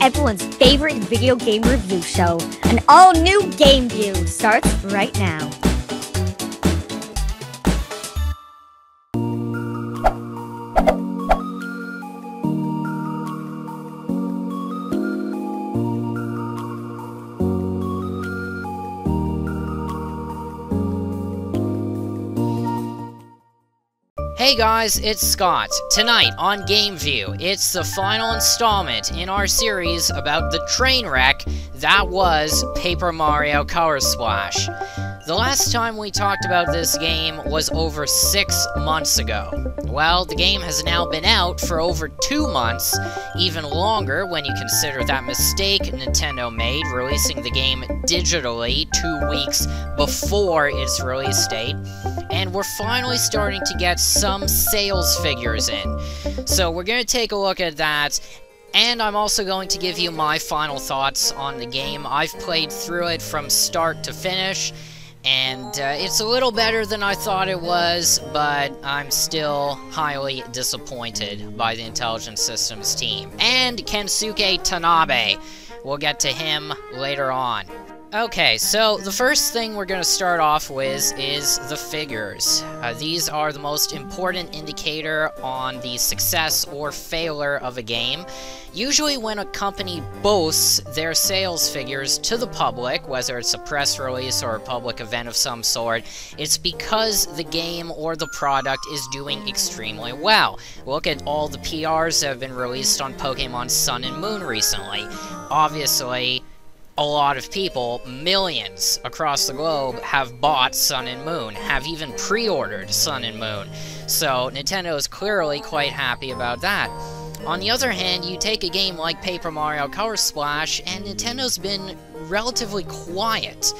everyone's favorite video game review show. An all new Game View starts right now. Hey guys, it's Scott. Tonight on Game View, it's the final installment in our series about the train wreck that was Paper Mario Color Splash. The last time we talked about this game was over six months ago. Well, the game has now been out for over two months, even longer when you consider that mistake Nintendo made releasing the game digitally two weeks before its release date and we're finally starting to get some sales figures in. So we're going to take a look at that, and I'm also going to give you my final thoughts on the game. I've played through it from start to finish, and uh, it's a little better than I thought it was, but I'm still highly disappointed by the Intelligent Systems team. And Kensuke Tanabe. We'll get to him later on. Okay, so the first thing we're going to start off with is the figures. Uh, these are the most important indicator on the success or failure of a game. Usually when a company boasts their sales figures to the public, whether it's a press release or a public event of some sort, it's because the game or the product is doing extremely well. Look at all the PRs that have been released on Pokemon Sun and Moon recently. Obviously, a lot of people, millions across the globe, have bought Sun and Moon, have even pre-ordered Sun and Moon. So Nintendo is clearly quite happy about that. On the other hand, you take a game like Paper Mario Color Splash, and Nintendo's been relatively quiet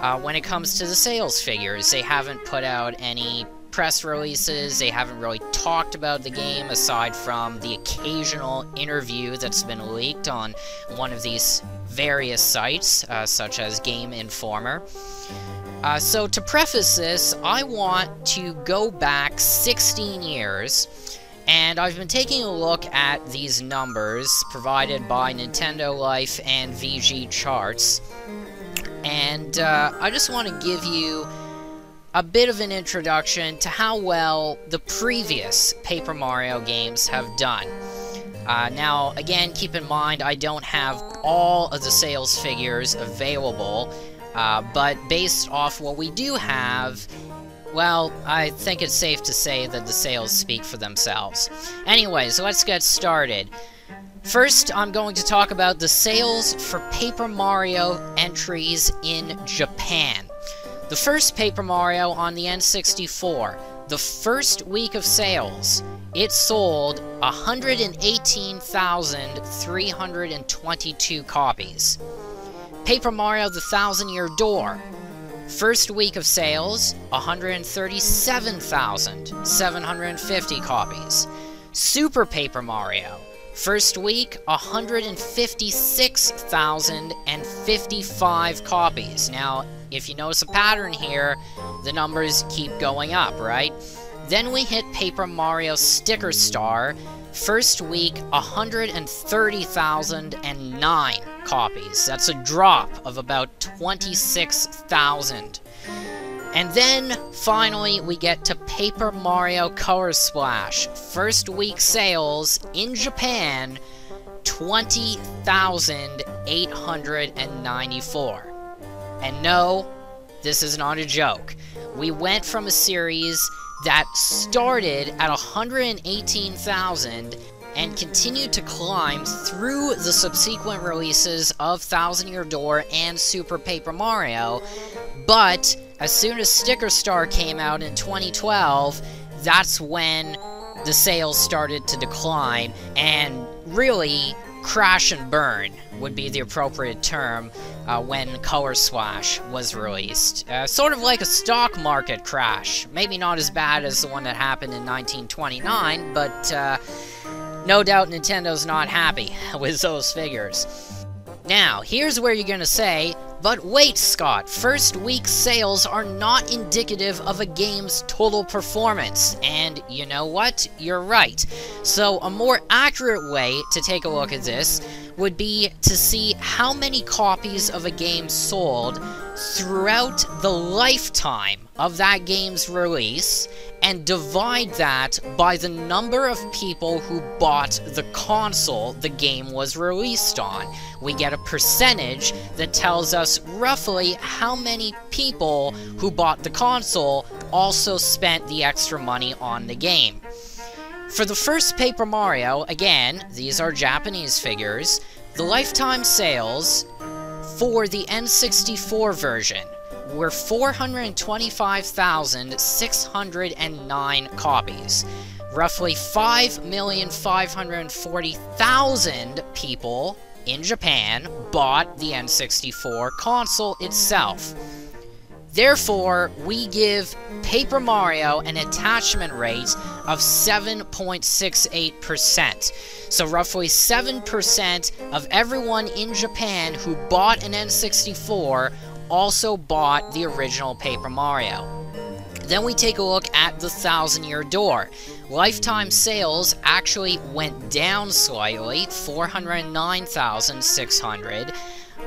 uh, when it comes to the sales figures. They haven't put out any press releases, they haven't really talked about the game aside from the occasional interview that's been leaked on one of these various sites, uh, such as Game Informer. Uh, so to preface this, I want to go back 16 years, and I've been taking a look at these numbers provided by Nintendo Life and VGChartz, and uh, I just want to give you a bit of an introduction to how well the previous Paper Mario games have done. Uh, now, again, keep in mind, I don't have all of the sales figures available, uh, but based off what we do have, well, I think it's safe to say that the sales speak for themselves. Anyways, let's get started. First, I'm going to talk about the sales for Paper Mario entries in Japan. The first Paper Mario on the N64, the first week of sales, it sold 118,322 copies. Paper Mario The Thousand Year Door, first week of sales, 137,750 copies. Super Paper Mario, First week, 156,055 copies. Now, if you notice a pattern here, the numbers keep going up, right? Then we hit Paper Mario Sticker Star. First week, 130,009 copies. That's a drop of about 26,000. And then, finally, we get to Paper Mario Color Splash. First week sales in Japan, 20,894. And no, this is not a joke. We went from a series that started at 118,000 and continued to climb through the subsequent releases of Thousand Year Door and Super Paper Mario, but as soon as Sticker Star came out in 2012, that's when the sales started to decline, and really, crash and burn would be the appropriate term uh, when Color Splash was released. Uh, sort of like a stock market crash. Maybe not as bad as the one that happened in 1929, but uh, no doubt Nintendo's not happy with those figures. Now, here's where you're gonna say, but wait, Scott, first week sales are not indicative of a game's total performance. And you know what? You're right. So, a more accurate way to take a look at this would be to see how many copies of a game sold throughout the lifetime of that game's release and divide that by the number of people who bought the console the game was released on. We get a percentage that tells us roughly how many people who bought the console also spent the extra money on the game. For the first Paper Mario, again, these are Japanese figures, the lifetime sales for the N64 version were 425,609 copies. Roughly 5,540,000 people in Japan bought the N64 console itself. Therefore, we give Paper Mario an attachment rate of 7.68%. So roughly 7% of everyone in Japan who bought an N64 also bought the original Paper Mario. Then we take a look at the Thousand Year Door. Lifetime sales actually went down slightly, 409,600,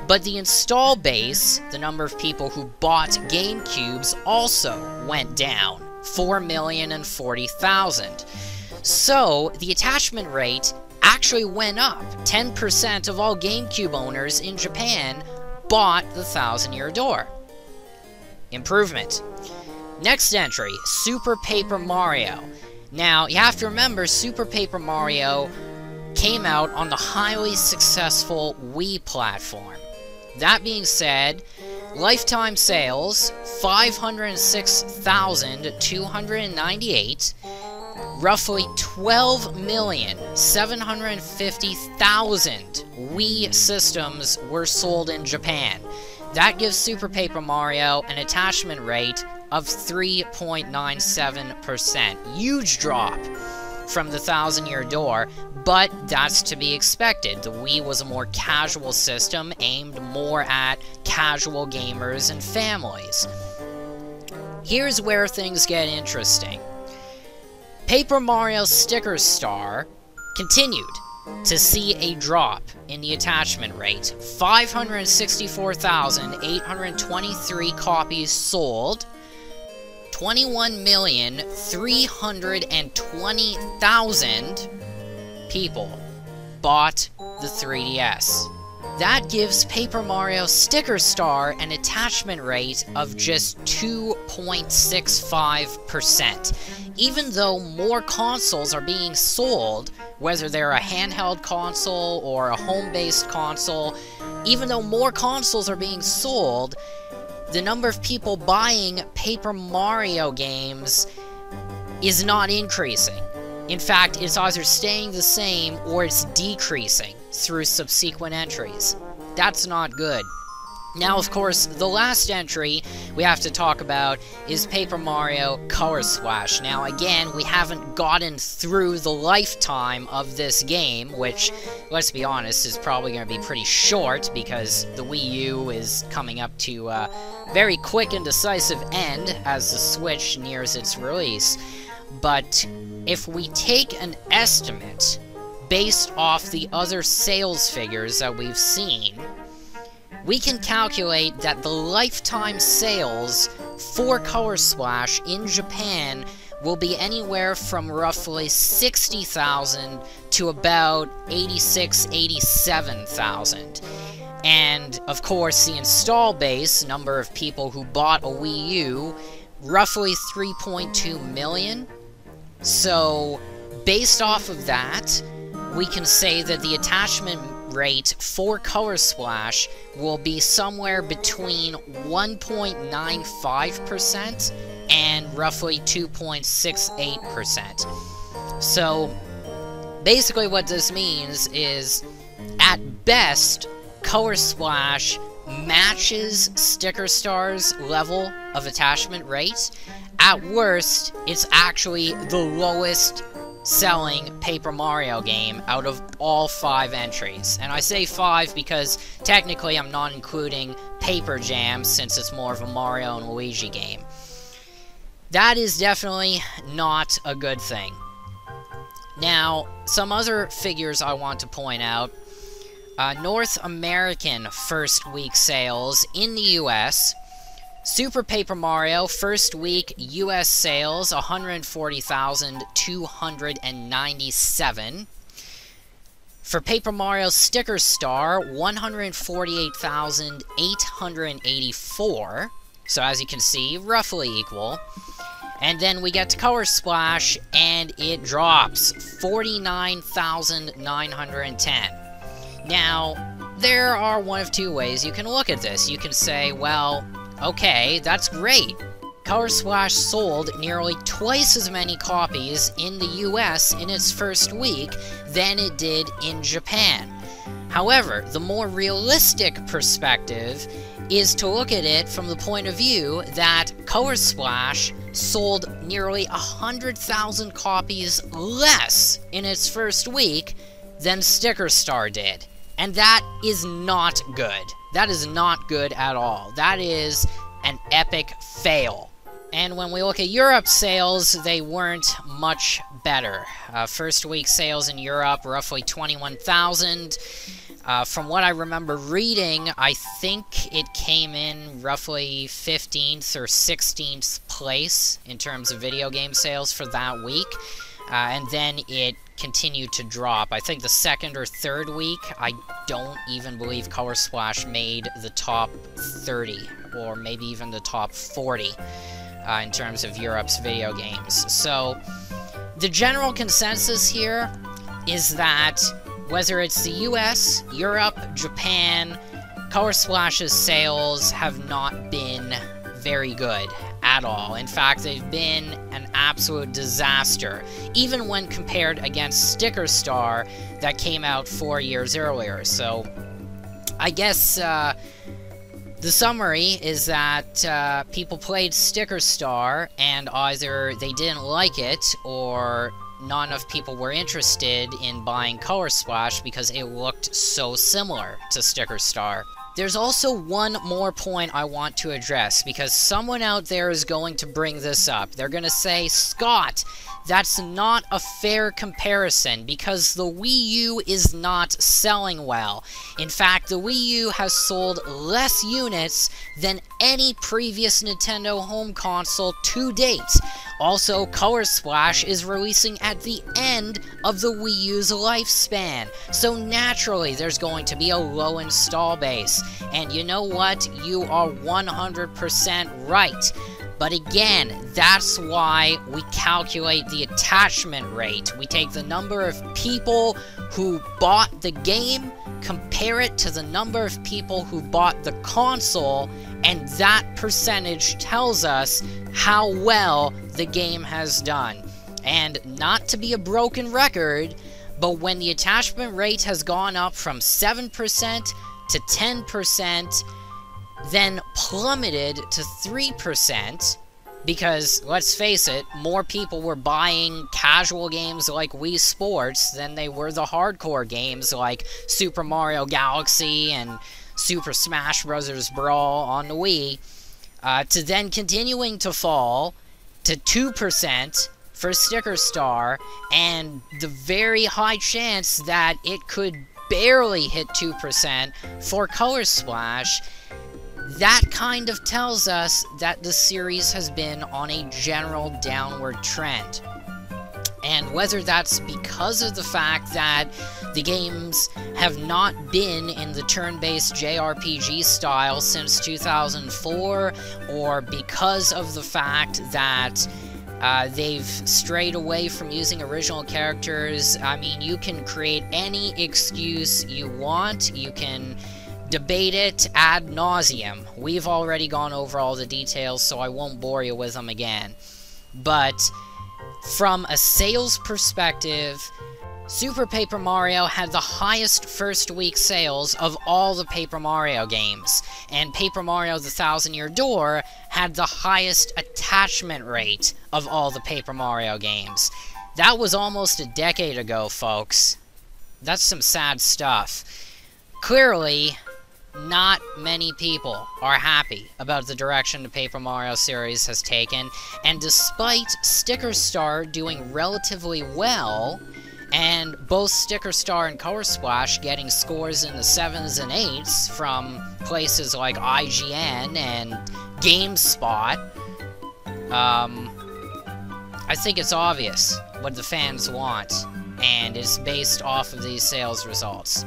but the install base, the number of people who bought GameCubes, also went down, 4,040,000. So, the attachment rate actually went up. 10% of all GameCube owners in Japan bought the Thousand Year Door. Improvement. Next entry, Super Paper Mario. Now, you have to remember, Super Paper Mario came out on the highly successful Wii platform. That being said, lifetime sales 506,298, roughly 12,750,000 Wii systems were sold in Japan. That gives Super Paper Mario an attachment rate of 3.97%. Huge drop from the Thousand Year Door, but that's to be expected. The Wii was a more casual system aimed more at casual gamers and families. Here's where things get interesting. Paper Mario Sticker Star continued to see a drop in the attachment rate. 564,823 copies sold, 21,320,000 people bought the 3DS. That gives Paper Mario Sticker Star an attachment rate of just 2.65%. Even though more consoles are being sold, whether they're a handheld console or a home-based console, even though more consoles are being sold, the number of people buying Paper Mario games is not increasing. In fact, it's either staying the same or it's decreasing through subsequent entries. That's not good. Now, of course, the last entry we have to talk about is Paper Mario Color Splash. Now, again, we haven't gotten through the lifetime of this game, which, let's be honest, is probably going to be pretty short because the Wii U is coming up to a very quick and decisive end as the Switch nears its release. But if we take an estimate based off the other sales figures that we've seen, we can calculate that the lifetime sales for Color Splash in Japan will be anywhere from roughly 60,000 to about 86, 87,000. And, of course, the install base, number of people who bought a Wii U, roughly 3.2 million. So, based off of that, we can say that the attachment rate for Color Splash will be somewhere between 1.95% and roughly 2.68%. So, basically what this means is, at best, Color Splash matches Sticker Star's level of attachment rate. At worst, it's actually the lowest selling Paper Mario game out of all five entries. And I say five because technically I'm not including Paper Jam since it's more of a Mario and Luigi game. That is definitely not a good thing. Now, some other figures I want to point out Uh, North American first week sales in the US. Super Paper Mario first week US sales 140,297. For Paper Mario Sticker Star 148,884. So as you can see, roughly equal. And then we get to Color Splash, and it drops 49,910. Now, there are one of two ways you can look at this. You can say, well, okay, that's great. Color Splash sold nearly twice as many copies in the US in its first week than it did in Japan. However, the more realistic perspective is to look at it from the point of view that Color Splash sold nearly 100,000 copies less in its first week than Sticker Star did. And that is not good. That is not good at all. That is an epic fail. And when we look at Europe sales, they weren't much better. Uh, first week sales in Europe, roughly 21,000. Uh, from what I remember reading, I think it came in roughly 15th or 16th place in terms of video game sales for that week. Uh, and then it continued to drop. I think the second or third week, I don't even believe Color Splash made the top 30, or maybe even the top 40 uh, in terms of Europe's video games. So, the general consensus here is that whether it's the US, Europe, Japan, Color Splash's sales have not been very good at all. In fact, they've been an absolute disaster, even when compared against Sticker Star that came out four years earlier. So, I guess uh, the summary is that uh, people played Sticker Star and either they didn't like it or not enough people were interested in buying Color Splash because it looked so similar to Sticker Star. There's also one more point I want to address because someone out there is going to bring this up. They're going to say, Scott, that's not a fair comparison because the Wii U is not selling well. In fact, the Wii U has sold less units than any previous Nintendo home console to date. Also, Color Splash is releasing at the end of the Wii U's lifespan, so naturally there's going to be a low install base. And you know what? You are 100% right. But again, that's why we calculate the attachment rate. We take the number of people who bought the game, compare it to the number of people who bought the console, and that percentage tells us how well the game has done. And not to be a broken record, but when the attachment rate has gone up from 7% to 10%, then plummeted to 3%, because, let's face it, more people were buying casual games like Wii Sports than they were the hardcore games like Super Mario Galaxy and Super Smash Bros. Brawl on the Wii, uh, to then continuing to fall to 2% for Sticker Star, and the very high chance that it could barely hit 2% for Color Splash, that kind of tells us that the series has been on a general downward trend. And whether that's because of the fact that the games have not been in the turn-based JRPG style since 2004, or because of the fact that uh, they've strayed away from using original characters. I mean, you can create any excuse you want. You can debate it ad nauseum. We've already gone over all the details, so I won't bore you with them again. But from a sales perspective, Super Paper Mario had the highest first week sales of all the Paper Mario games, and Paper Mario The Thousand Year Door had the highest attachment rate of all the Paper Mario games. That was almost a decade ago, folks. That's some sad stuff. Clearly, not many people are happy about the direction the Paper Mario series has taken, and despite Sticker Star doing relatively well, and both Sticker Star and Color Splash getting scores in the 7s and 8s from places like IGN and GameSpot. Um, I think it's obvious what the fans want, and it's based off of these sales results.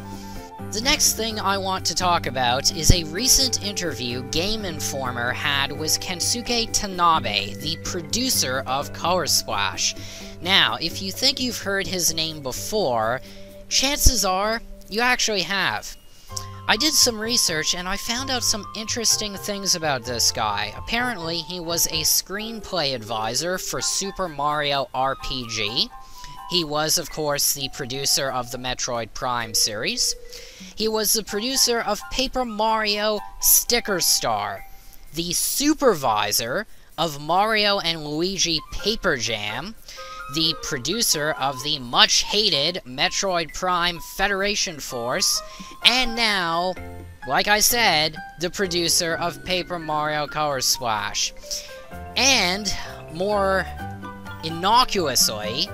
The next thing I want to talk about is a recent interview Game Informer had with Kensuke Tanabe, the producer of Color Splash. Now, if you think you've heard his name before, chances are you actually have. I did some research and I found out some interesting things about this guy. Apparently, he was a screenplay advisor for Super Mario RPG. He was, of course, the producer of the Metroid Prime series. He was the producer of Paper Mario Sticker Star, the supervisor of Mario and Luigi Paper Jam, the producer of the much hated Metroid Prime Federation Force, and now, like I said, the producer of Paper Mario Color Splash. And, more innocuously,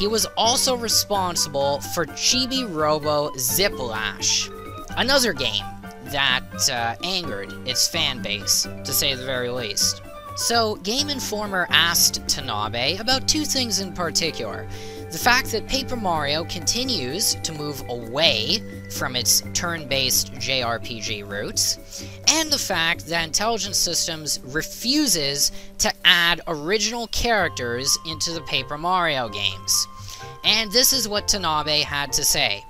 he was also responsible for Chibi Robo Ziplash, another game that uh, angered its fan base, to say the very least. So, Game Informer asked Tanabe about two things in particular. The fact that Paper Mario continues to move away from its turn-based JRPG roots, and the fact that Intelligent Systems refuses to add original characters into the Paper Mario games. And this is what Tanabe had to say.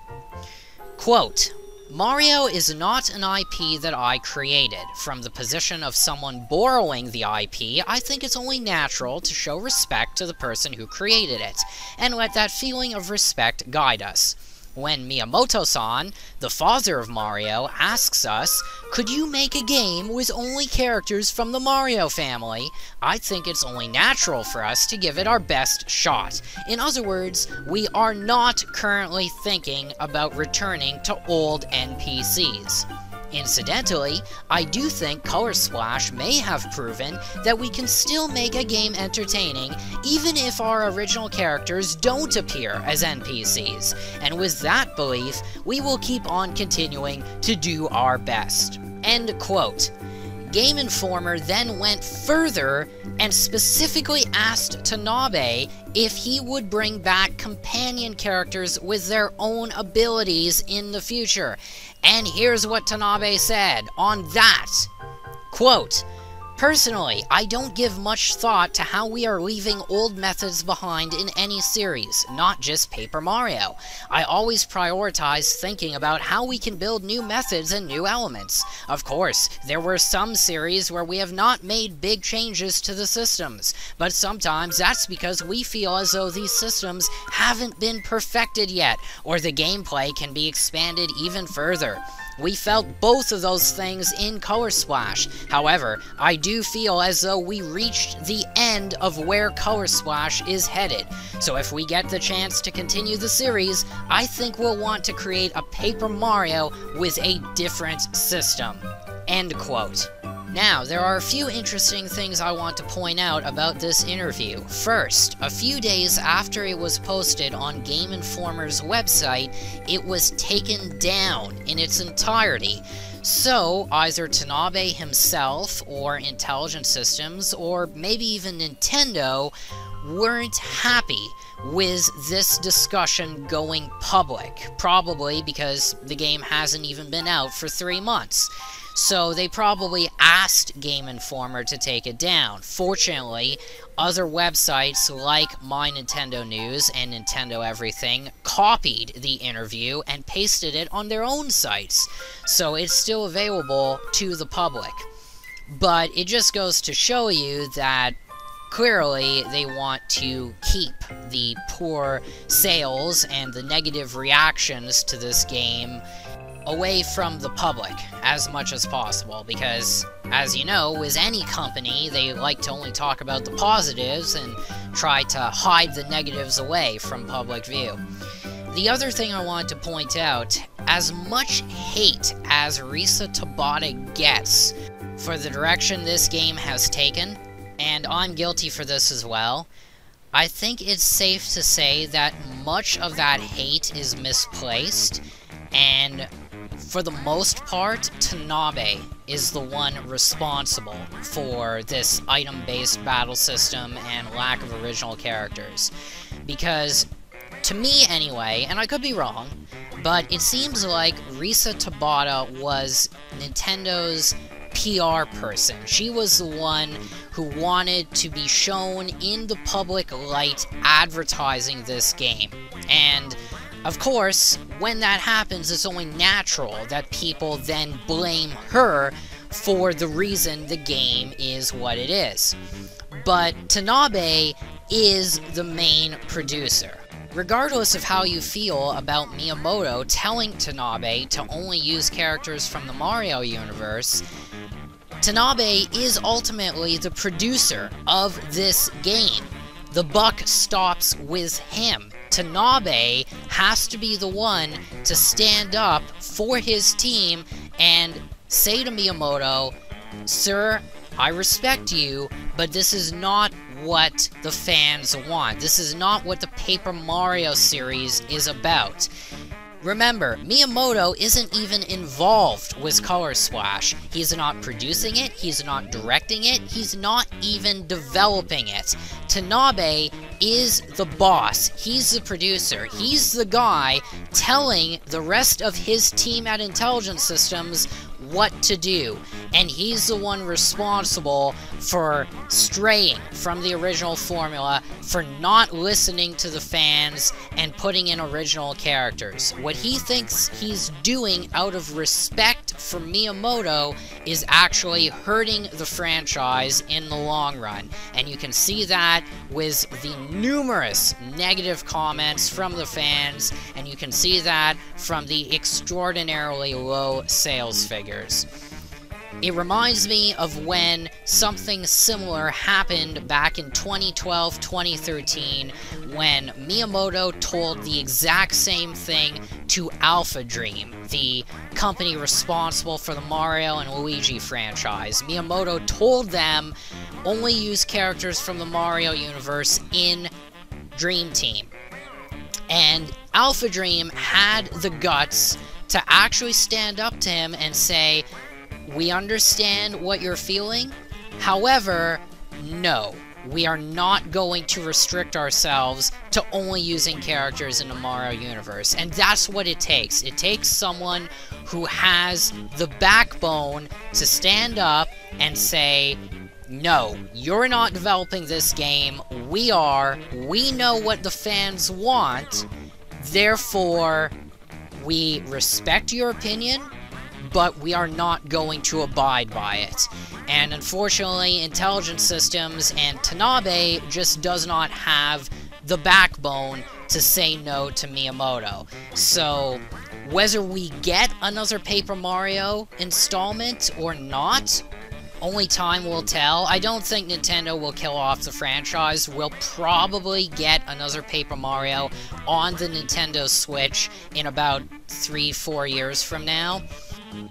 Quote, Mario is not an IP that I created. From the position of someone borrowing the IP, I think it's only natural to show respect to the person who created it, and let that feeling of respect guide us when Miyamoto-san, the father of Mario, asks us, could you make a game with only characters from the Mario family? I think it's only natural for us to give it our best shot. In other words, we are not currently thinking about returning to old NPCs. Incidentally, I do think Color Splash may have proven that we can still make a game entertaining even if our original characters don't appear as NPCs, and with that belief, we will keep on continuing to do our best. End quote. Game Informer then went further and specifically asked Tanabe if he would bring back companion characters with their own abilities in the future. And here's what Tanabe said on that. Quote, Personally, I don't give much thought to how we are leaving old methods behind in any series, not just Paper Mario. I always prioritize thinking about how we can build new methods and new elements. Of course, there were some series where we have not made big changes to the systems, but sometimes that's because we feel as though these systems haven't been perfected yet, or the gameplay can be expanded even further. We felt both of those things in Color Splash. However, I do feel as though we reached the end of where Color Splash is headed. So if we get the chance to continue the series, I think we'll want to create a Paper Mario with a different system. End quote. Now, there are a few interesting things I want to point out about this interview. First, a few days after it was posted on Game Informer's website, it was taken down in its entirety. So, either Tanabe himself, or Intelligent Systems, or maybe even Nintendo, weren't happy with this discussion going public. Probably because the game hasn't even been out for three months. So they probably asked Game Informer to take it down. Fortunately, other websites like My Nintendo News and Nintendo Everything copied the interview and pasted it on their own sites. So it's still available to the public. But it just goes to show you that clearly they want to keep the poor sales and the negative reactions to this game away from the public as much as possible because, as you know, with any company, they like to only talk about the positives and try to hide the negatives away from public view. The other thing I want to point out, as much hate as Risa Tabata gets for the direction this game has taken, and I'm guilty for this as well, I think it's safe to say that much of that hate is misplaced, and for the most part, Tanabe is the one responsible for this item-based battle system and lack of original characters. Because, to me anyway, and I could be wrong, but it seems like Risa Tabata was Nintendo's PR person. She was the one who wanted to be shown in the public light advertising this game. And of course, when that happens, it's only natural that people then blame her for the reason the game is what it is. But Tanabe is the main producer. Regardless of how you feel about Miyamoto telling Tanabe to only use characters from the Mario universe, Tanabe is ultimately the producer of this game. The buck stops with him. Tanabe has to be the one to stand up for his team and say to Miyamoto, Sir, I respect you, but this is not what the fans want. This is not what the Paper Mario series is about. Remember, Miyamoto isn't even involved with Color Splash. He's not producing it, he's not directing it, he's not even developing it. Tanabe is the boss, he's the producer, he's the guy telling the rest of his team at Intelligent Systems what to do, and he's the one responsible for straying from the original formula, for not listening to the fans, and putting in original characters. What he thinks he's doing out of respect for Miyamoto is actually hurting the franchise in the long run, and you can see that with the numerous negative comments from the fans, and you can see that from the extraordinarily low sales figures. It reminds me of when something similar happened back in 2012-2013 when Miyamoto told the exact same thing to Alpha Dream, the company responsible for the Mario and Luigi franchise. Miyamoto told them only use characters from the Mario universe in Dream Team. And Alpha Dream had the guts to actually stand up to him and say, we understand what you're feeling. However, no. We are not going to restrict ourselves to only using characters in the Mario universe. And that's what it takes. It takes someone who has the backbone to stand up and say, no, you're not developing this game. We are. We know what the fans want. Therefore, we respect your opinion but we are not going to abide by it. And unfortunately, Intelligent Systems and Tanabe just does not have the backbone to say no to Miyamoto. So, whether we get another Paper Mario installment or not, only time will tell. I don't think Nintendo will kill off the franchise. We'll probably get another Paper Mario on the Nintendo Switch in about three, four years from now.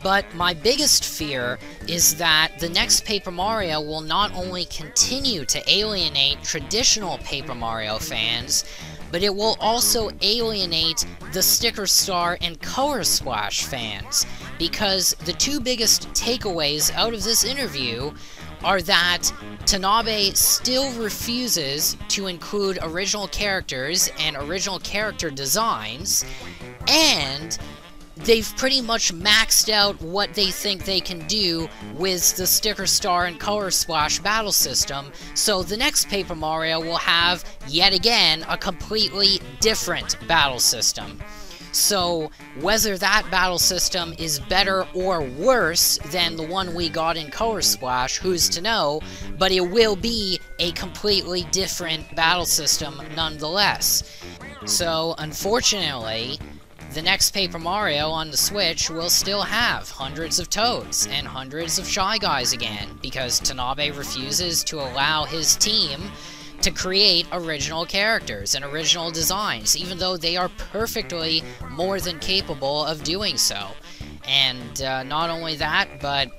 But my biggest fear is that the next Paper Mario will not only continue to alienate traditional Paper Mario fans, but it will also alienate the Sticker Star and Color Splash fans, because the two biggest takeaways out of this interview are that Tanabe still refuses to include original characters and original character designs, and they've pretty much maxed out what they think they can do with the Sticker Star and Color Splash battle system, so the next Paper Mario will have, yet again, a completely different battle system. So, whether that battle system is better or worse than the one we got in Color Splash, who's to know, but it will be a completely different battle system nonetheless. So, unfortunately, the next Paper Mario on the Switch will still have hundreds of Toads and hundreds of Shy Guys again, because Tanabe refuses to allow his team to create original characters and original designs, even though they are perfectly more than capable of doing so. And uh, not only that, but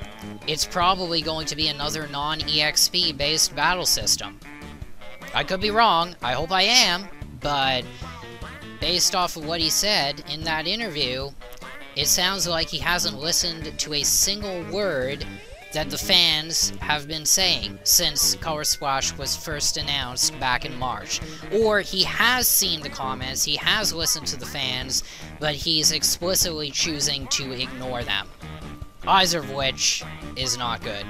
it's probably going to be another non-EXP based battle system. I could be wrong. I hope I am. But based off of what he said in that interview, it sounds like he hasn't listened to a single word that the fans have been saying since Color Splash was first announced back in March. Or he has seen the comments, he has listened to the fans, but he's explicitly choosing to ignore them. Either of which is not good.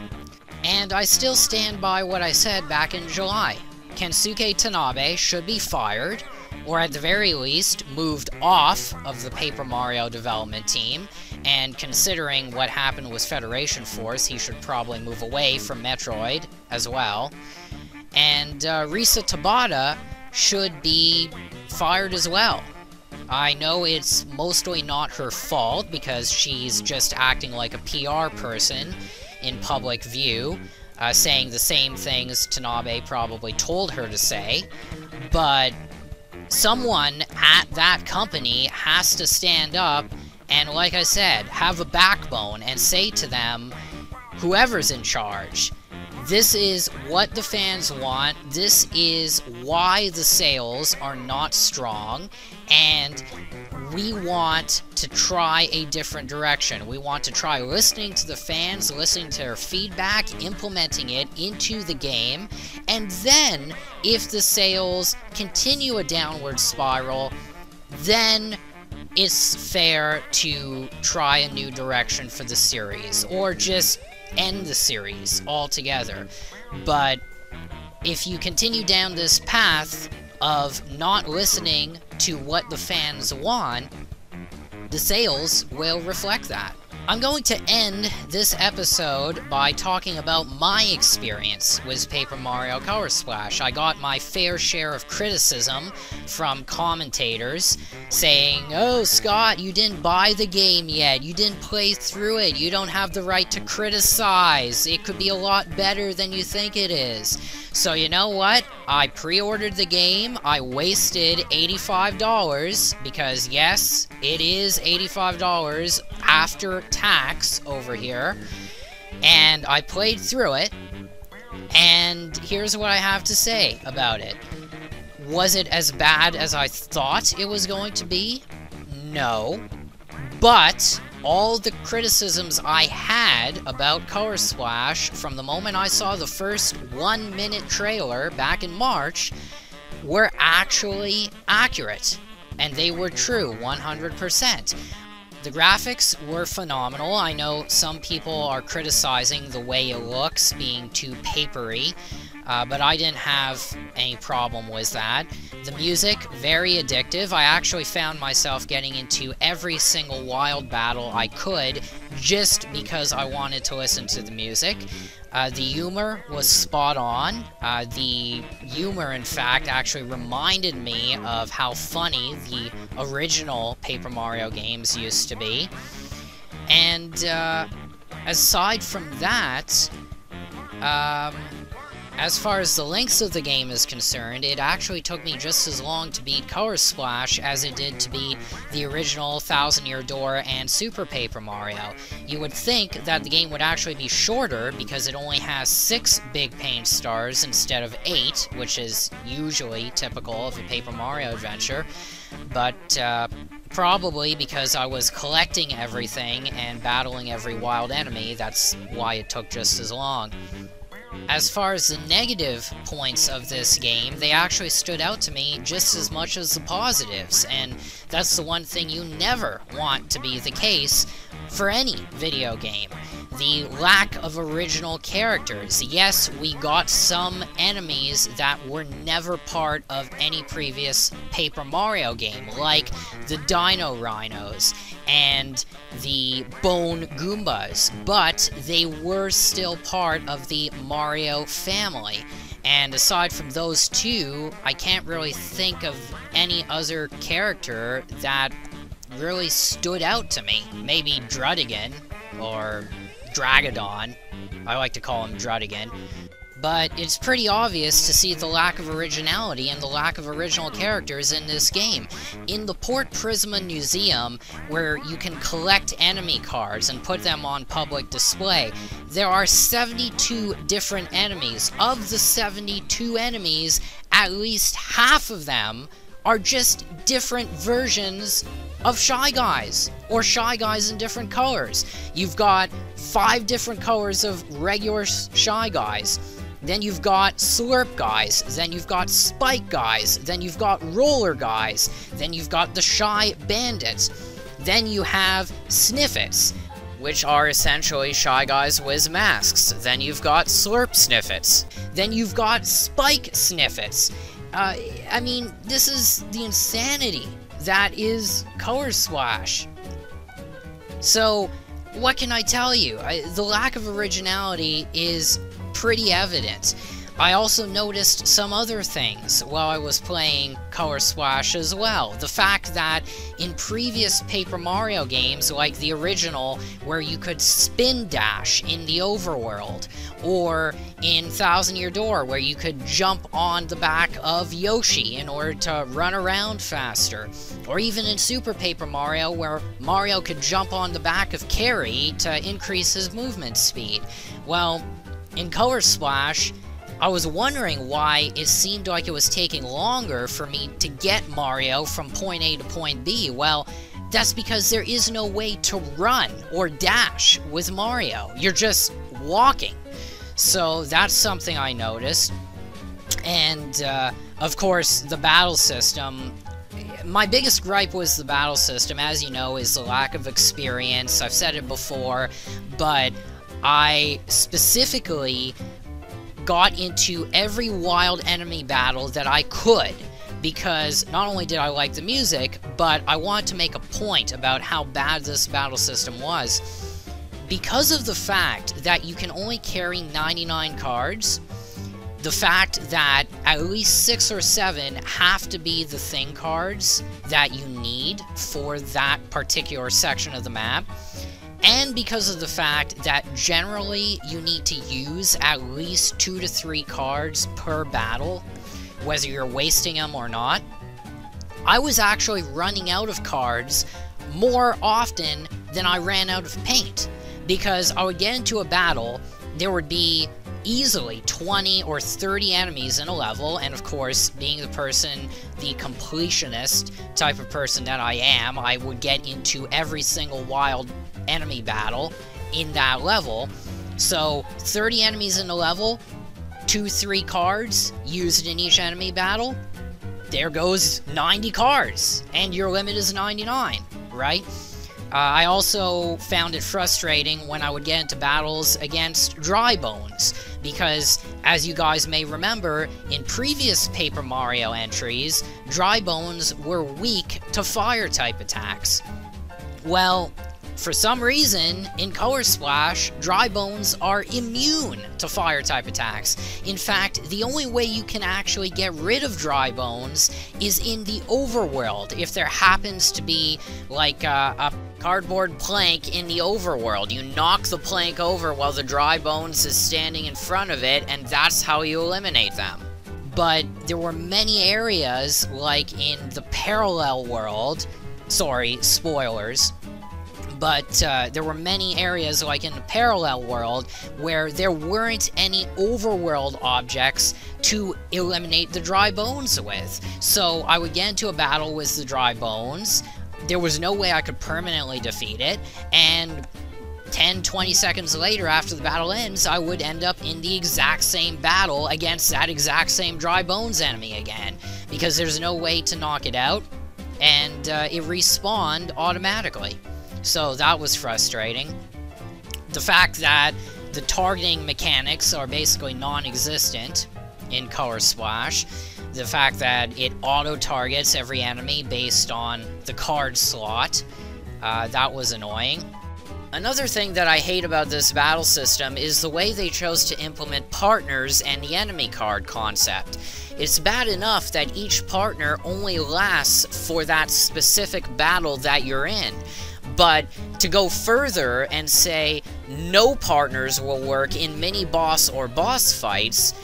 And I still stand by what I said back in July. Kensuke Tanabe should be fired, or at the very least, moved off of the Paper Mario development team, and considering what happened with Federation Force, he should probably move away from Metroid as well. And uh, Risa Tabata should be fired as well. I know it's mostly not her fault because she's just acting like a PR person in public view, uh, saying the same things Tanabe probably told her to say, but someone at that company has to stand up and, like I said, have a backbone and say to them, whoever's in charge, this is what the fans want, this is why the sales are not strong, and we want to try a different direction. We want to try listening to the fans, listening to their feedback, implementing it into the game, and then if the sales continue a downward spiral, then it's fair to try a new direction for the series, or just end the series altogether. But if you continue down this path of not listening to what the fans want, the sales will reflect that. I'm going to end this episode by talking about my experience with Paper Mario Color Splash. I got my fair share of criticism from commentators saying, Oh, Scott, you didn't buy the game yet. You didn't play through it. You don't have the right to criticize. It could be a lot better than you think it is. So you know what? I pre-ordered the game. I wasted $85 because yes, it is $85 after tax over here. And I played through it. And here's what I have to say about it. Was it as bad as I thought it was going to be? No. But all the criticisms I had about Color Splash from the moment I saw the first one minute trailer back in March were actually accurate. And they were true 100%. The graphics were phenomenal. I know some people are criticizing the way it looks, being too papery. Uh, but I didn't have any problem with that. The music, very addictive. I actually found myself getting into every single wild battle I could just because I wanted to listen to the music. Uh, the humor was spot on. Uh, the humor, in fact, actually reminded me of how funny the original Paper Mario games used to be. And uh, aside from that, um, as far as the length of the game is concerned, it actually took me just as long to beat Color Splash as it did to beat the original Thousand Year Door and Super Paper Mario. You would think that the game would actually be shorter because it only has six big paint stars instead of eight, which is usually typical of a Paper Mario adventure, but uh, Probably because I was collecting everything and battling every wild enemy, that's why it took just as long. As far as the negative points of this game, they actually stood out to me just as much as the positives, and that's the one thing you never want to be the case for any video game. The lack of original characters. Yes, we got some enemies that were never part of any previous Paper Mario game, like the Dino Rhinos and the Bone Goombas, but they were still part of the Mario family. And aside from those two, I can't really think of any other character that really stood out to me. Maybe Druddigon, or Draggadon. I like to call him Druddigon but it's pretty obvious to see the lack of originality and the lack of original characters in this game. In the Port Prisma Museum, where you can collect enemy cards and put them on public display, there are 72 different enemies. Of the 72 enemies, at least half of them are just different versions of Shy Guys, or Shy Guys in different colors. You've got five different colors of regular Shy Guys. Then you've got Slurp Guys, then you've got Spike Guys, then you've got Roller Guys, then you've got the Shy Bandits, then you have Sniffits, which are essentially Shy Guys with masks. Then you've got Slurp Sniffits. Then you've got Spike Sniffits. Uh, I mean, this is the insanity that is Color Splash. So, what can I tell you? I, the lack of originality is pretty evident. I also noticed some other things while I was playing Color Splash as well. The fact that in previous Paper Mario games, like the original, where you could spin dash in the overworld, or in Thousand Year Door, where you could jump on the back of Yoshi in order to run around faster, or even in Super Paper Mario, where Mario could jump on the back of Carrie to increase his movement speed. Well, in Color Splash, I was wondering why it seemed like it was taking longer for me to get Mario from point A to point B. Well, that's because there is no way to run or dash with Mario. You're just walking. So that's something I noticed. And, uh, of course, the battle system. My biggest gripe was the battle system, as you know, is the lack of experience. I've said it before, but I specifically got into every wild enemy battle that I could because not only did I like the music, but I wanted to make a point about how bad this battle system was. Because of the fact that you can only carry 99 cards, the fact that at least 6 or 7 have to be the thing cards that you need for that particular section of the map, and because of the fact that generally you need to use at least two to three cards per battle, whether you're wasting them or not, I was actually running out of cards more often than I ran out of paint. Because I would get into a battle, there would be easily 20 or 30 enemies in a level, and of course, being the person, the completionist type of person that I am, I would get into every single wild enemy battle in that level. So, 30 enemies in a level, 2 3 cards used in each enemy battle. There goes 90 cards, and your limit is 99, right? Uh, I also found it frustrating when I would get into battles against Dry Bones, because, as you guys may remember, in previous Paper Mario entries, Dry Bones were weak to Fire-type attacks. Well, for some reason, in Color Splash, Dry Bones are immune to Fire-type attacks. In fact, the only way you can actually get rid of Dry Bones is in the overworld, if there happens to be, like, uh, a cardboard plank in the overworld. You knock the plank over while the Dry Bones is standing in front of it, and that's how you eliminate them but there were many areas, like in the parallel world, sorry, spoilers, but uh, there were many areas, like in the parallel world, where there weren't any overworld objects to eliminate the dry bones with. So I would get into a battle with the dry bones, there was no way I could permanently defeat it, and 10, 20 seconds later after the battle ends, I would end up in the exact same battle against that exact same dry bones enemy again, because there's no way to knock it out, and uh, it respawned automatically. So that was frustrating. The fact that the targeting mechanics are basically non-existent in Color Splash. The fact that it auto-targets every enemy based on the card slot. Uh, that was annoying. Another thing that I hate about this battle system is the way they chose to implement partners and the enemy card concept. It's bad enough that each partner only lasts for that specific battle that you're in. But to go further and say no partners will work in mini boss or boss fights,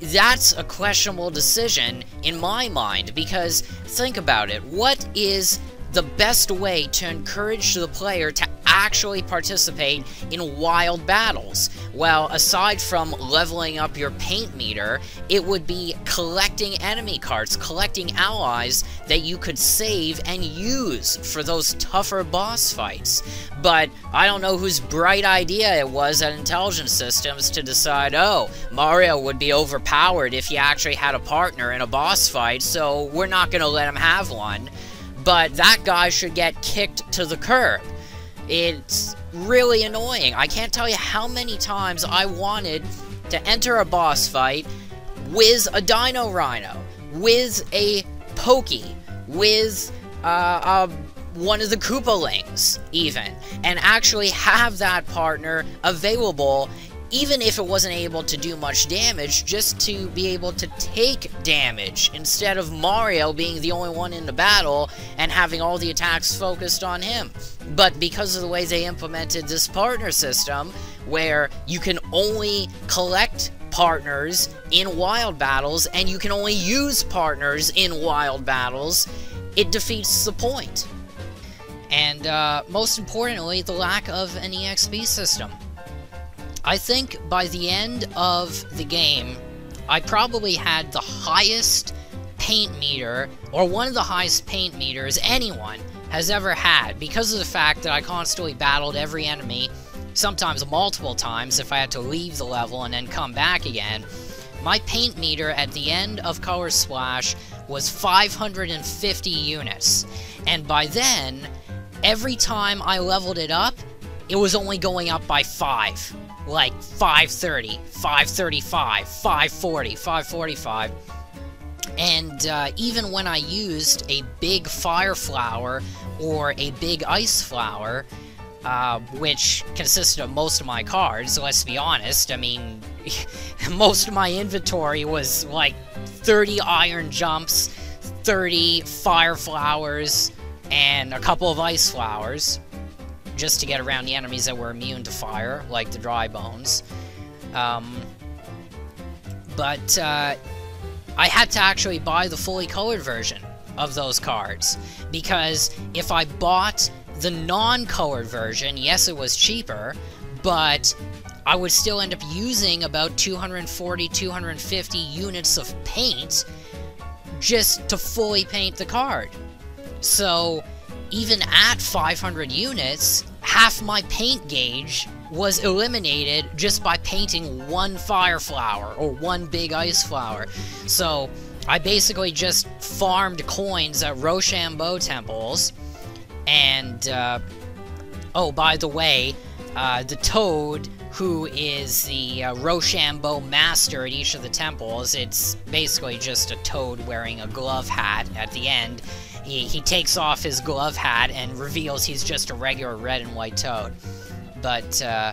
that's a questionable decision in my mind because think about it. What is the best way to encourage the player to actually participate in wild battles? Well, aside from leveling up your paint meter, it would be collecting enemy cards, collecting allies that you could save and use for those tougher boss fights. But I don't know whose bright idea it was at Intelligent Systems to decide, oh, Mario would be overpowered if he actually had a partner in a boss fight, so we're not going to let him have one. But that guy should get kicked to the curb. It's really annoying. I can't tell you how many times I wanted to enter a boss fight with a Dino Rhino, with a Pokey, with uh, one of the Koopalings, even, and actually have that partner available even if it wasn't able to do much damage, just to be able to take damage, instead of Mario being the only one in the battle and having all the attacks focused on him. But because of the way they implemented this partner system, where you can only collect partners in wild battles, and you can only use partners in wild battles, it defeats the point. And uh, most importantly, the lack of an EXP system. I think by the end of the game, I probably had the highest paint meter, or one of the highest paint meters anyone has ever had, because of the fact that I constantly battled every enemy, sometimes multiple times if I had to leave the level and then come back again. My paint meter at the end of Color Splash was 550 units, and by then, every time I leveled it up, it was only going up by 5 like 530, 535, 540, 545. And uh, even when I used a big fire flower or a big ice flower, uh, which consisted of most of my cards, let's be honest, I mean, most of my inventory was like 30 iron jumps, 30 fire flowers, and a couple of ice flowers just to get around the enemies that were immune to fire, like the dry bones. Um, but uh, I had to actually buy the fully colored version of those cards because if I bought the non-colored version, yes, it was cheaper, but I would still end up using about 240, 250 units of paint just to fully paint the card. So even at 500 units, half my paint gauge was eliminated just by painting one fire flower or one big ice flower. So I basically just farmed coins at Roshambo temples. And, uh, oh, by the way, uh, the Toad, who is the uh, Roshambo master at each of the temples, it's basically just a Toad wearing a glove hat at the end. He, he takes off his glove hat and reveals he's just a regular red and white toad. But, uh,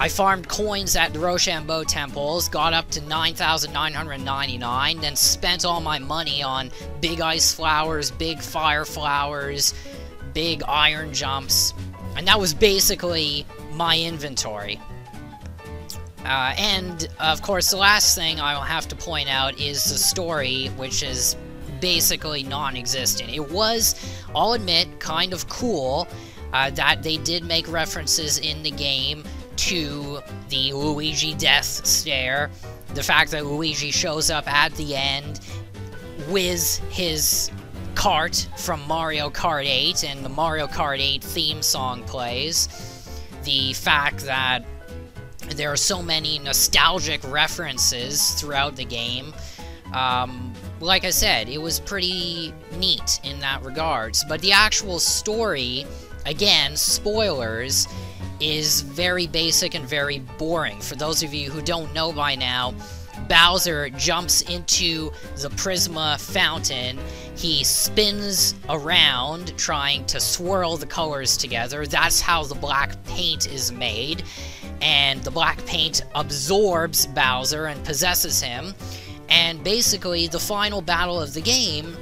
I farmed coins at the Roshambo temples, got up to 9,999, then spent all my money on big ice flowers, big fire flowers, big iron jumps, and that was basically my inventory. Uh, and, of course, the last thing I'll have to point out is the story, which is basically non-existent. It was, I'll admit, kind of cool uh, that they did make references in the game to the Luigi death stare, the fact that Luigi shows up at the end with his cart from Mario Kart 8 and the Mario Kart 8 theme song plays, the fact that there are so many nostalgic references throughout the game, um, like I said, it was pretty neat in that regards. But the actual story, again, spoilers, is very basic and very boring. For those of you who don't know by now, Bowser jumps into the Prisma fountain. He spins around, trying to swirl the colors together. That's how the black paint is made. And the black paint absorbs Bowser and possesses him. And basically, the final battle of the game,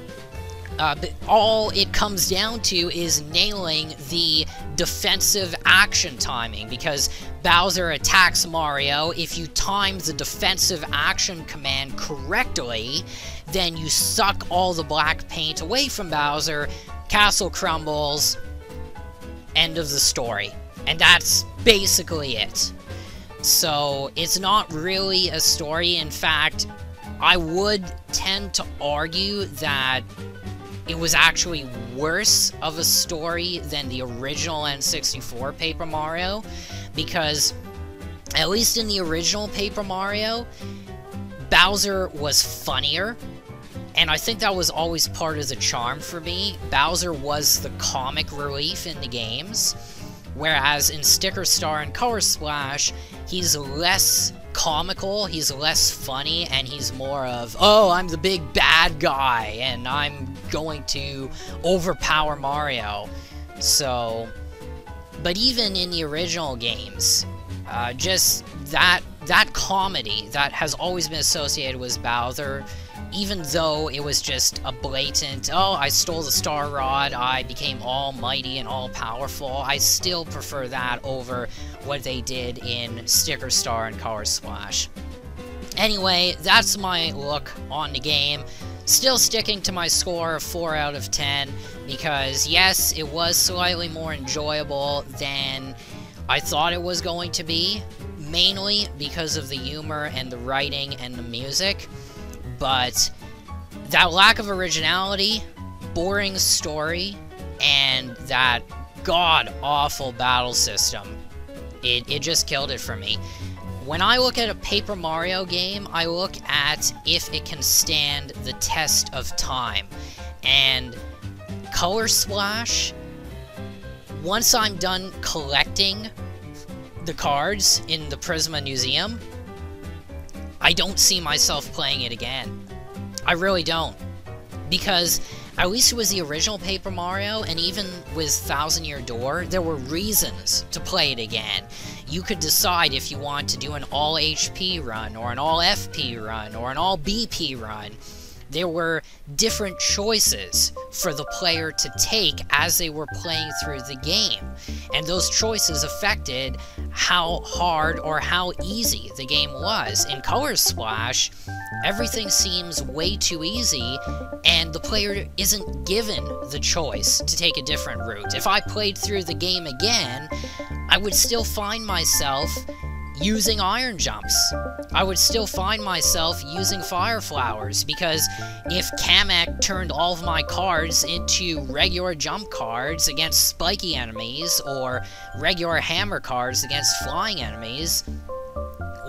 uh, all it comes down to is nailing the defensive action timing, because Bowser attacks Mario. If you time the defensive action command correctly, then you suck all the black paint away from Bowser, castle crumbles, end of the story. And that's basically it. So, it's not really a story. In fact, I would tend to argue that it was actually worse of a story than the original N64 Paper Mario, because at least in the original Paper Mario, Bowser was funnier, and I think that was always part of the charm for me. Bowser was the comic relief in the games, whereas in Sticker Star and Color Splash, he's less comical, he's less funny, and he's more of, oh, I'm the big bad guy, and I'm going to overpower Mario. So, but even in the original games, uh, just that that comedy that has always been associated with Bowser, even though it was just a blatant, oh, I stole the Star Rod, I became almighty and all-powerful, I still prefer that over what they did in Sticker Star and Color Splash. Anyway, that's my look on the game. Still sticking to my score of 4 out of 10, because yes, it was slightly more enjoyable than I thought it was going to be, mainly because of the humor and the writing and the music, but that lack of originality, boring story, and that god-awful battle system, it, it just killed it for me. When I look at a Paper Mario game, I look at if it can stand the test of time. And Color Splash, once I'm done collecting the cards in the Prisma Museum, I don't see myself playing it again. I really don't. Because at least it was the original Paper Mario, and even with Thousand Year Door, there were reasons to play it again. You could decide if you want to do an all HP run, or an all FP run, or an all BP run there were different choices for the player to take as they were playing through the game. And those choices affected how hard or how easy the game was. In Color Splash, everything seems way too easy, and the player isn't given the choice to take a different route. If I played through the game again, I would still find myself using iron jumps. I would still find myself using fire flowers because if Kamek turned all of my cards into regular jump cards against spiky enemies or regular hammer cards against flying enemies,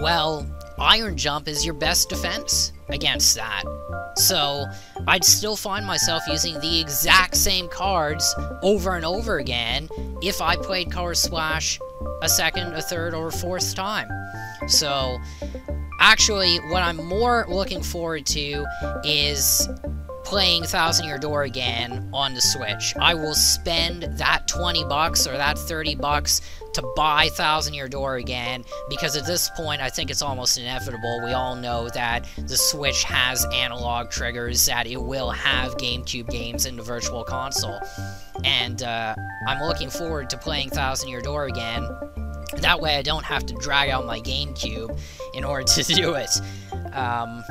well, iron jump is your best defense against that. So, I'd still find myself using the exact same cards over and over again if I played Color Splash a second, a third, or a fourth time. So, actually, what I'm more looking forward to is playing Thousand Year Door again on the Switch. I will spend that 20 bucks or that 30 bucks to buy Thousand Year Door again because at this point I think it's almost inevitable. We all know that the Switch has analog triggers, that it will have GameCube games in the Virtual Console. And uh, I'm looking forward to playing Thousand Year Door again. That way I don't have to drag out my GameCube in order to do it. Um,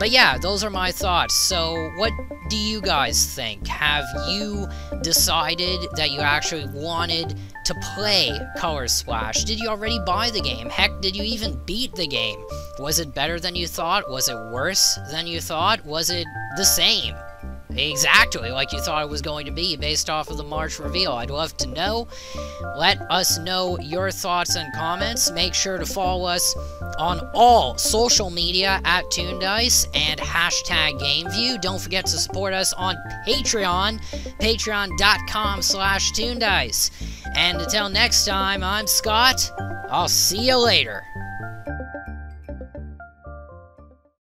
but yeah, those are my thoughts. So, what do you guys think? Have you decided that you actually wanted to play Color Splash? Did you already buy the game? Heck, did you even beat the game? Was it better than you thought? Was it worse than you thought? Was it the same? Exactly like you thought it was going to be based off of the March reveal. I'd love to know. Let us know your thoughts and comments. Make sure to follow us on all social media at Toondise and hashtag GameView. Don't forget to support us on Patreon, patreon.com slash Toondise. And until next time, I'm Scott. I'll see you later.